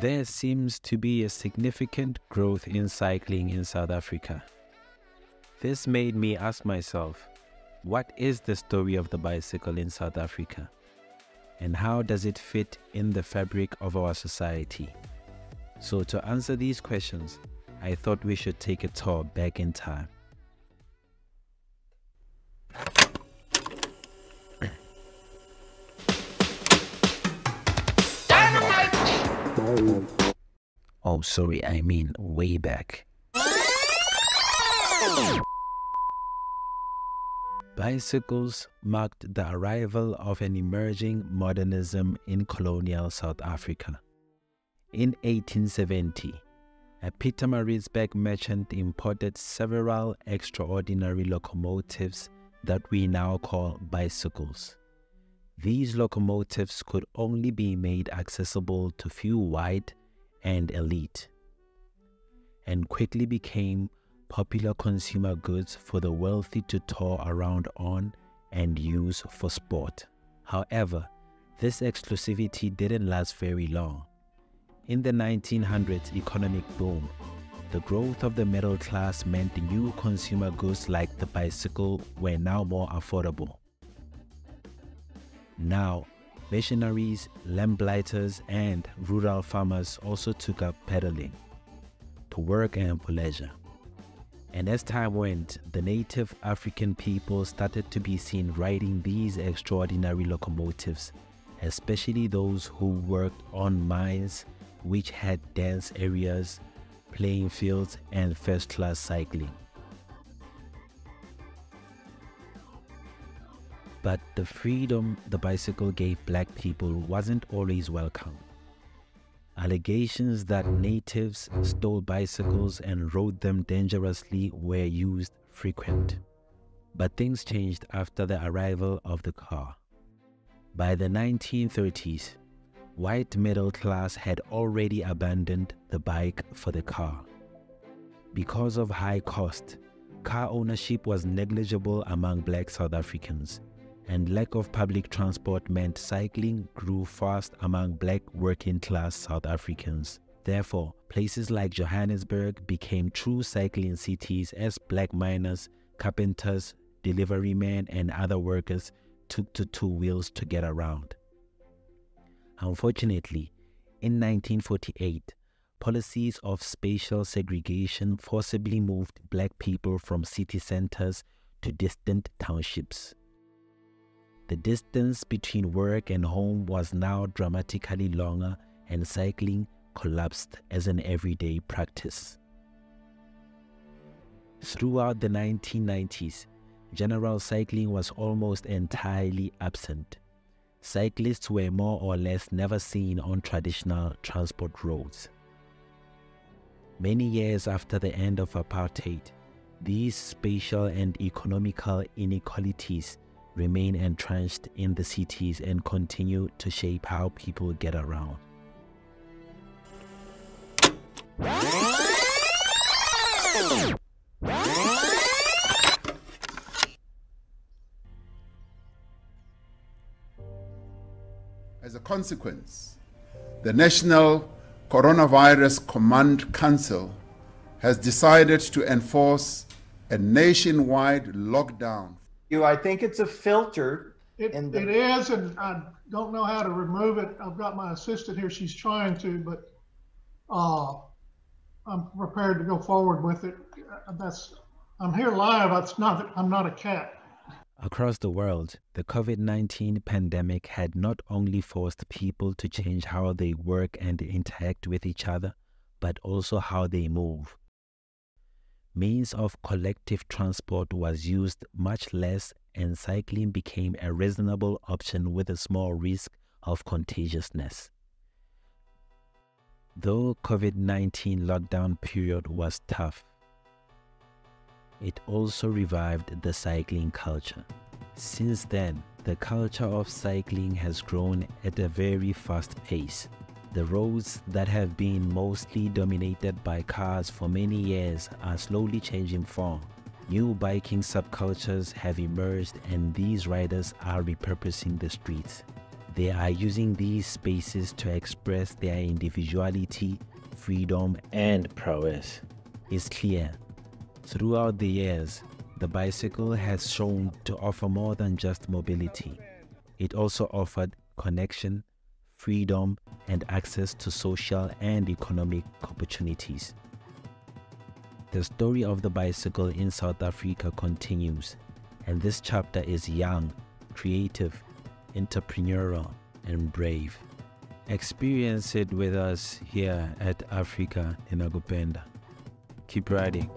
There seems to be a significant growth in cycling in South Africa. This made me ask myself, what is the story of the bicycle in South Africa? And how does it fit in the fabric of our society? So, to answer these questions, I thought we should take a tour back in time. Oh, sorry, I mean way back. Bicycles marked the arrival of an emerging modernism in colonial South Africa. In 1870, a Peter Pietermaritzburg merchant imported several extraordinary locomotives that we now call bicycles. These locomotives could only be made accessible to few white and elite, and quickly became popular consumer goods for the wealthy to tour around on and use for sport. However, this exclusivity didn't last very long. In the 1900s economic boom, the growth of the middle class meant new consumer goods like the bicycle were now more affordable. Now, missionaries, lamplighters, and rural farmers also took up pedaling to work and for leisure. And as time went, the native African people started to be seen riding these extraordinary locomotives, especially those who worked on mines which had dense areas, playing fields, and first class cycling. But the freedom the bicycle gave black people wasn't always welcome. Allegations that natives stole bicycles and rode them dangerously were used frequent. But things changed after the arrival of the car. By the 1930s, white middle class had already abandoned the bike for the car. Because of high cost, car ownership was negligible among black South Africans and lack of public transport meant cycling grew fast among black working class South Africans. Therefore, places like Johannesburg became true cycling cities as black miners, carpenters, delivery men, and other workers took to two wheels to get around. Unfortunately, in 1948, policies of spatial segregation forcibly moved black people from city centers to distant townships. The distance between work and home was now dramatically longer, and cycling collapsed as an everyday practice. Throughout the 1990s, general cycling was almost entirely absent. Cyclists were more or less never seen on traditional transport roads. Many years after the end of apartheid, these spatial and economical inequalities remain entrenched in the cities and continue to shape how people get around. As a consequence, the National Coronavirus Command Council has decided to enforce a nationwide lockdown you. I think it's a filter. It, the... it is, and I don't know how to remove it. I've got my assistant here. She's trying to, but uh, I'm prepared to go forward with it. That's I'm here live. It's not. I'm not a cat. Across the world, the COVID 19 pandemic had not only forced people to change how they work and interact with each other, but also how they move means of collective transport was used much less and cycling became a reasonable option with a small risk of contagiousness. Though COVID-19 lockdown period was tough, it also revived the cycling culture. Since then, the culture of cycling has grown at a very fast pace the roads that have been mostly dominated by cars for many years are slowly changing form. New biking subcultures have emerged and these riders are repurposing the streets. They are using these spaces to express their individuality, freedom, and prowess. It's clear. Throughout the years, the bicycle has shown to offer more than just mobility. It also offered connection, freedom, and access to social and economic opportunities. The story of the bicycle in South Africa continues, and this chapter is young, creative, entrepreneurial, and brave. Experience it with us here at Africa in Agupenda. Keep riding.